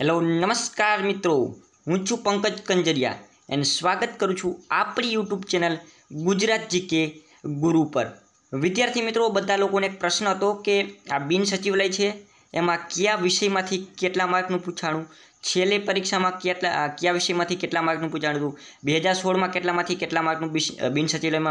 Hello, નમસ્કાર મિત્રો. હું છું પંકજ કંજરિયા એન્ડ સ્વાગત કરું છું આપણી યુટ્યુબ ચેનલ ગુજરાત જીકે ગુરુ પર. વિદ્યાર્થી મિત્રો, બધા લોકોને એક પ્રશ્ન હતો કે આ બિન સચિવાલય છે? એમાં કયા વિષયમાંથી કેટલા માર્કનું પૂછાણું? છેલ્લે પરીક્ષામાં કેટલા કયા વિષયમાંથી કેટલા માર્કનું પૂછાણું હતું? બે હજાર સોળમાં કેટલામાંથી કેટલા માર્કનું બિન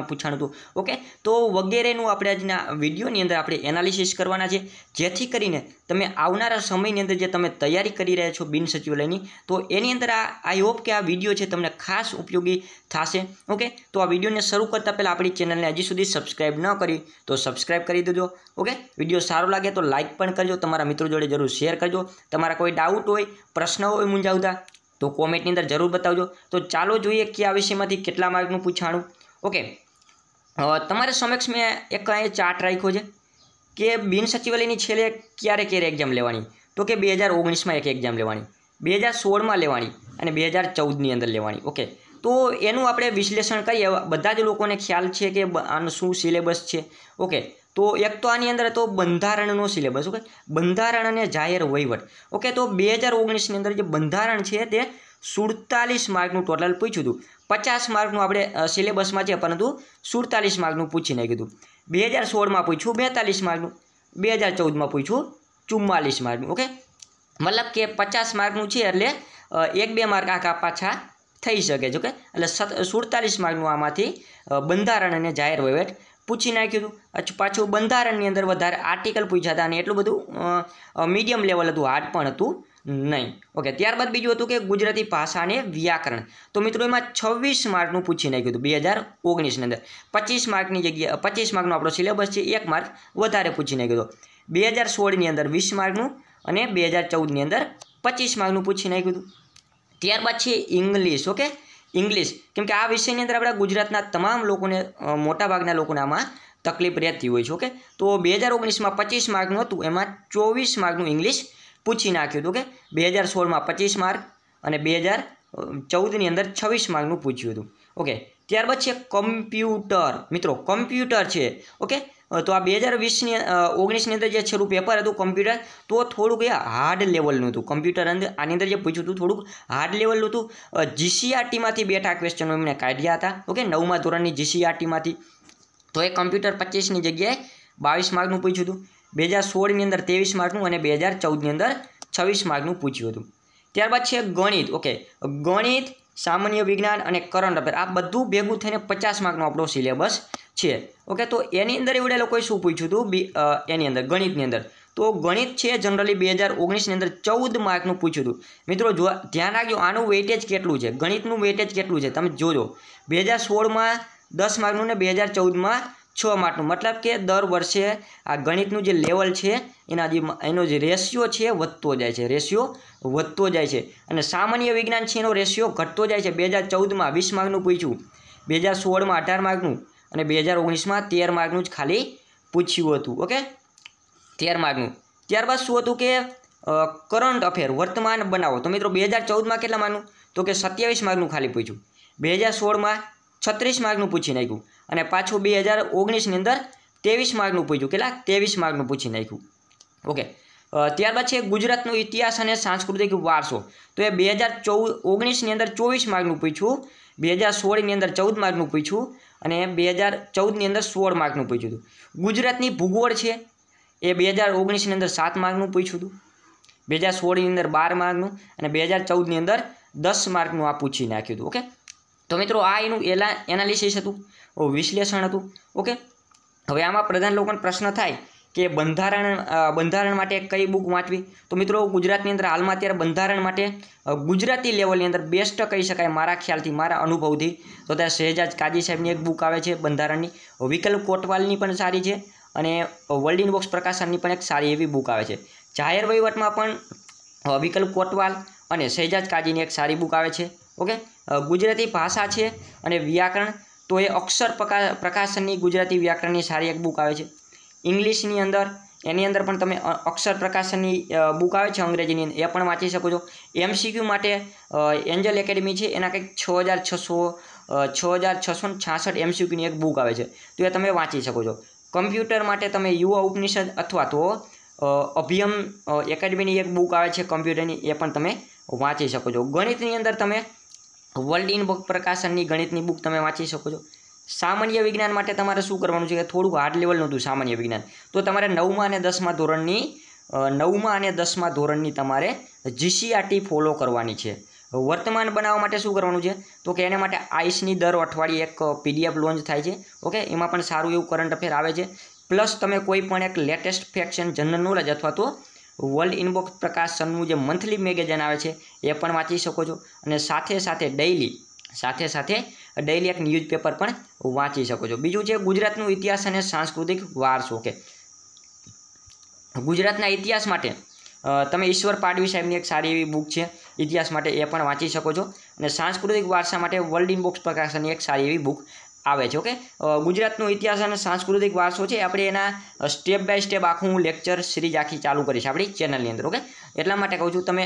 પૂછાણું હતું? ઓકે? તો વગેરેનું આપણે આજના વિડીયોની અંદર આપણે એનાલિસિસ કરવાના છે. જેથી કરીને તમે આવનારા સમયની અંદર જે તમે તૈયારી કરી રહ્યા છો બિન સચિવાલયની, તો એની અંદર આ, આઈ હોપ કે આ વીડિયો છે તમને ખાસ ઉપયોગી થશે. ઓકે? તો આ વિડીયોને શરૂ કરતાં પહેલાં આપણી ચેનલને હજી સુધી સબસ્ક્રાઈબ ન કરી, તો સબસ્ક્રાઈબ કરી દેજો. ઓકે? વીડિયો સારો લાગે તો લાઇક પણ કરજો. તમારા મિત્રો જોડે જરૂર શેર કરજો. તમારા કોઈ ડાઉટ હોય, પ્રશ્ન હોય મૂંઝાવતા, તો કોમેન્ટની અંદર જરૂર બતાવજો. તો ચાલો જોઈએ કે આ વિષયમાંથી કેટલા માર્કનું પૂછાણું. ઓકે તમારા સમક્ષ મેં એક અહીંયા ચાર્ટ રાખ્યો છે કે બિન સચિવાલયની છેલ્લે ક્યારે ક્યારે એક્ઝામ લેવાની? તો કે બે હજાર ઓગણીસમાં એક એક્ઝામ લેવાની, બે હજાર સોળમાં લેવાની અને બે હજાર ચૌદની અંદર લેવાની. ઓકે તો એનું આપણે વિશ્લેષણ કરીએ. બધા જ લોકોને ખ્યાલ છે કે આનું શું સિલેબસ છે. ઓકે તો એક તો આની અંદર તો બંધારણનો સિલેબસ, ઓકે? બંધારણ અને જાહેર વહીવટ. ઓકે, તો બે હજાર ઓગણીસની અંદર જે બંધારણ છે તે સુડતાલીસ માર્કનું ટોટલ પૂછ્યું હતું. પચાસ માર્કનું આપણે સિલેબસમાં છે પરંતુ સુડતાલીસ માર્કનું પૂછી નાખ્યું હતું. બે હજાર સોળમાં પૂછ્યું બેતાલીસ માર્કનું. બે હજાર ચૌદમાં પૂછ્યું ચુમ્માલીસ માર્કનું, ઓકે? મતલબ કે પચાસ માર્કનું છે એટલે એક બે માર્ક આખા પાછા થઈ શકે છે, ઓકે? એટલે સુડતાલીસ માર્કનું આમાંથી બંધારણ અને જાહેર વહીવટ પૂછી નાખ્યું હતું પાછું બંધારણની અંદર વધારે આર્ટિકલ પૂછ્યા હતા અને એટલું બધું મીડિયમ લેવલ હતું હાર્ડ પણ હતું નહીં. ઓકે ત્યારબાદ બીજું હતું કે ગુજરાતી ભાષા અને વ્યાકરણ. તો મિત્રો, એમાં છવ્વીસ માર્કનું પૂછી નાખ્યું હતું બે હજાર ઓગણીસની અંદર. પચીસ માર્કની જગ્યા પચીસ માર્કનો આપણો સિલેબસ છે, એક માર્ક વધારે પૂછી નાખ્યો હતો. બે હજાર સોળની અંદર વીસ માર્કનું અને બે હજાર ચૌદની અંદર પચીસ માર્કનું પૂછી નાખ્યું હતું. ત્યારબાદ છે ઇંગ્લિશ ઓકે ઇંગ્લિશ કેમ કે આ વિષયની અંદર આપણા ગુજરાતના તમામ લોકોને મોટાભાગના લોકોને આમાં તકલીફ રહેતી હોય છે, ઓકે? તો બે હજાર ઓગણીસમાં પચીસ માર્કનું હતું, એમાં ચોવીસ માર્કનું ઇંગ્લિશ પૂછી નાખ્યું હતું કે બે હજાર સોળમાં પચીસ માર્ક અને બે હજાર ચૌદની અંદર છવ્વીસ માર્કનું પૂછ્યું હતું, ઓકે? ત્યારબાદ છે કમ્પ્યુટર, મિત્રો, કમ્પ્યુટર છે, ઓકે? તો આ બે હજાર વીસની ઓગણીસની અંદર જે છેલ્લું પેપર હતું કમ્પ્યુટર તો થોડુંક એ હાર્ડ લેવલનું હતું. કમ્પ્યુટર અંદર, આની અંદર જે પૂછ્યું હતું, થોડુંક હાર્ડ લેવલનું હતું. જીસીઆરટીમાંથી બેઠા ક્વેશ્ચનો એમણે કાઢ્યા હતા. ઓકે નવમા ધોરણની જીસીઆરટીમાંથી તો એ કમ્પ્યુટર પચીસની જગ્યાએ બાવીસ માર્કનું પૂછ્યું હતું. બે હજાર સોળની અંદર ત્રેવીસ માર્કનું અને બે હજાર ચૌદની અંદર છવ્વીસ માર્કનું પૂછ્યું હતું. ત્યારબાદ છે ગણિત. ઓકે ગણિત, સામાન્ય વિજ્ઞાન અને કરંટ અફેર આ બધું ભેગું થઈને પચાસ માર્કનો આપણો સિલેબસ છે. ઓકે તો એની અંદર એવડે લોકોએ શું પૂછ્યું હતું? એની અંદર, ગણિતની અંદર. તો ગણિત છે જનરલી બે હજાર ઓગણીસની અંદર ચૌદ માર્કનું પૂછ્યું હતું. મિત્રો, જો, ધ્યાન રાખજો, આનું વેટેજ કેટલું છે? ગણિતનું વેટેજ કેટલું છે? તમે જોજો. બે હજાર સોળમાં દસ માર્કનું ને બે હજાર ચૌદમાં છ માર્કનું. મતલબ કે દર વર્ષે આ ગણિતનું જે લેવલ છે, એના જે એનો જે રેશિયો છે, વધતો જાય છે. રેશિયો વધતો જાય છે. અને સામાન્ય વિજ્ઞાન છે, એનો રેશિયો ઘટતો જાય છે. બે હજાર ચૌદમાં વીસ માર્કનું પૂછ્યું. બે હજાર સોળમાં અઢાર માર્કનું. અને બે હજાર ઓગણીસમાં તેર માર્કનું જ ખાલી પૂછ્યું હતું, ઓકે? તેર માર્કનું. ત્યારબાદ શું હતું કે કરંટ અફેર વર્તમાન બનાવો. તો મિત્રો બે હજાર ચૌદમાં કેટલા માર્કનું? તો કે સત્યાવીસ માર્કનું ખાલી પૂછ્યું. બે હજાર સોળમાં છત્રીસ માર્કનું પૂછી નાખ્યું. અને પાછું બે હજાર ઓગણીસની અંદર ત્રેવીસ માર્કનું પૂછ્યું. કેટલા? ત્રેવીસ માર્કનું પૂછી નાખ્યું. ઓકે. ત્યારબાદ છે ગુજરાતનો ઇતિહાસ અને સાંસ્કૃતિક વારસો. તો એ બે હજાર ચૌદ, ઓગણીસની અંદર ચોવીસ માર્કનું પૂછ્યું. બે હજાર સોળની અંદર ચૌદ માર્કનું પૂછ્યું. અને બે હજાર ચૌદની અંદર સોળ માર્કનું પૂછ્યું હતું. ગુજરાતની ભૂગોળ છે એ બે હજાર ઓગણીસની અંદર સાત માર્કનું પૂછ્યું હતું. બે હજાર સોળની અંદર બાર માર્કનું અને બે હજાર ચૌદની અંદર દસ માર્કનું આ પૂછી નાખ્યું હતું. ઓકે? તો મિત્રો આ એનું એલા એનાલિસિસ હતું. વિશ્લેષણ હતું. ઓકે? હવે આમાં પ્રધાન લોકોને પ્રશ્ન થાય કે બંધારણ બંધારણ માટે કઈ બુક વાંચવી? તો મિત્રો, ગુજરાતની અંદર હાલમાં અત્યારે બંધારણ માટે ગુજરાતી લેવલની અંદર બેસ્ટ કહી શકાય મારા ખ્યાલથી, મારા અનુભવથી. તો ત્યાં શહેજાજ કાજી સાહેબની એક બુક આવે છે બંધારણની. વિકલ્પ કોટવાલની પણ સારી છે અને વર્લ્ડ ઇન બોક્સ પ્રકાશનની પણ એક સારી એવી બુક આવે છે. જાહેર વહીવટમાં પણ વિકલ્પ કોટવાલ અને શહેજાજ કાજીની એક સારી બુક આવે છે. ઓકે? ગુજરાતી ભાષા છે અને વ્યાકરણ. તો એ અક્ષર પ્રકાશનની ગુજરાતી વ્યાકરણની સારી એક બુક આવે છે. ઇંગ્લિશની અંદર, એની અંદર પણ તમે અક્ષર પ્રકાશનની બુક આવે છે અંગ્રેજીની, એ પણ વાંચી શકો છો. એમસીક્યુ માટે એન્જલ એકેડમી છે, એના કંઈક છ હજાર છસો છ હજાર છસો છાસઠ એમસીક્યુની એક બુક આવે છે. તો એ તમે વાંચી શકો છો. કમ્પ્યુટર માટે તમે યુવા ઉપનિષદ અથવા તો અભિયમ એકેડમીની એક બુક આવે છે કમ્પ્યુટરની એ પણ તમે વાંચી શકો છો. ગણિતની અંદર તમે વર્લ્ડ ઇન બુક પ્રકાશનની ગણિતની બુક તમે વાંચી શકો છો. સામાન્ય વિજ્ઞાન માટે તમારે શું કરવાનું છે કે થોડુંક હાર્ડ લેવલનું હતું સામાન્ય વિજ્ઞાન. તો તમારે નવમાં અને દસમા ધોરણની નવમાં અને દસમા ધોરણની તમારે જીસીઆરટી ફોલો કરવાની છે. વર્તમાન બનાવવા માટે શું કરવાનું છે? તો કે એના માટે આઈસની દર અઠવાડિયે એક પીડીએફ લોન્ચ થાય છે. ઓકે? એમાં પણ સારું એવું કરંટ અફેર આવે છે. પ્લસ તમે કોઈ પણ એક લેટેસ્ટ ફેક્શન જનરલ નોલેજ અથવા તો વર્લ્ડ ઇનબોક્સ પ્રકાશનનું જે મંથલી મેગેઝિન આવે છે, એ પણ વાંચી શકો છો. અને સાથે સાથે ડેઇલી સાથે સાથે ડેઇલી એક ન્યૂઝપેપર પણ વાંચી શકો છો. બીજું છે, ગુજરાતનું ઇતિહાસ અને સાંસ્કૃતિક વારસો કે ગુજરાતના ઇતિહાસ માટે તમે ઈશ્વર પાડવી સાહેબની એક સારી એવી બુક છે, ઇતિહાસ માટે એ પણ વાંચી શકો છો. અને સાંસ્કૃતિક વારસા માટે વર્લ્ડ ઇન પ્રકાશનની એક સારી એવી બુક આવે છે, ઓકે? ગુજરાતનો ઇતિહાસ અને સાંસ્કૃતિક વારસો છે, આપણે એના સ્ટેપ બાય સ્ટેપ આખું હું લેક્ચર સિરીઝ આખી ચાલુ કરીશ આપણી ચેનલની અંદર, ઓકે? એટલા માટે કહું છું, તમે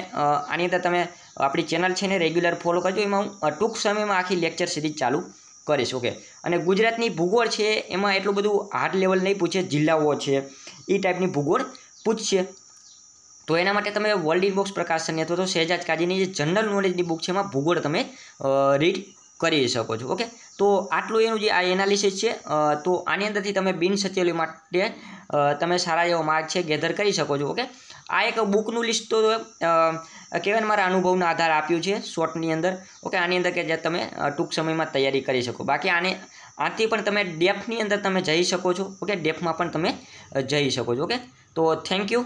આની અંદર તમે આપણી ચેનલ છે ને રેગ્યુલર ફોલો કરજો. એમાં હું ટૂંક સમયમાં આખી લેક્ચર સિરીઝ ચાલુ કરીશ ઓકે અને ગુજરાતની ભૂગોળ છે, એમાં એટલું બધું હાર્ડ લેવલ નહીં પૂછે, જિલ્લાઓ છે એ ટાઈપની ભૂગોળ પૂછશે તો એના માટે તમે વર્લ્ડ ઇન બોક્સ પ્રકાશનની અથવા તો શહેજાજ કાજીની જે જનરલ નોલેજની બુક છે, એમાં ભૂગોળ તમે રીડ કરી શકો છો ઓકે તો આટલું એનું જે આ એનાલિસિસ છે તો આની અંદરથી તમે બિન સચેલી માટે તમે સારા એવો માર્ક છે ગેધર કરી શકો છો ઓકે આ એક બુકનું લિસ્ટ તો કહેવાય મારા અનુભવના આધાર આપ્યું છે શોર્ટની અંદર. ઓકે, આની અંદર કે જે તમે ટૂંક સમયમાં તૈયારી કરી શકો. બાકી આને, આથી પણ તમે ડેફની અંદર તમે જઈ શકો છો. ઓકે, ડેફમાં પણ તમે જઈ શકો છો. ઓકે, તો થેન્ક યુ